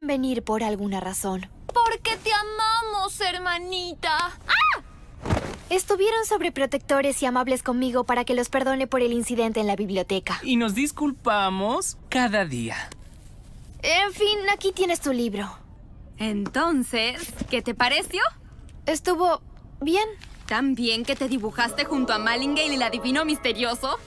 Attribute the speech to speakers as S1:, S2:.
S1: venir por alguna razón.
S2: Porque te amamos, hermanita. ¡Ah!
S1: Estuvieron sobreprotectores y amables conmigo para que los perdone por el incidente en la biblioteca.
S3: Y nos disculpamos cada día.
S1: En fin, aquí tienes tu libro.
S2: Entonces, ¿qué te pareció?
S1: Estuvo bien.
S2: ¿Tan bien que te dibujaste junto a Malingale y el adivino misterioso?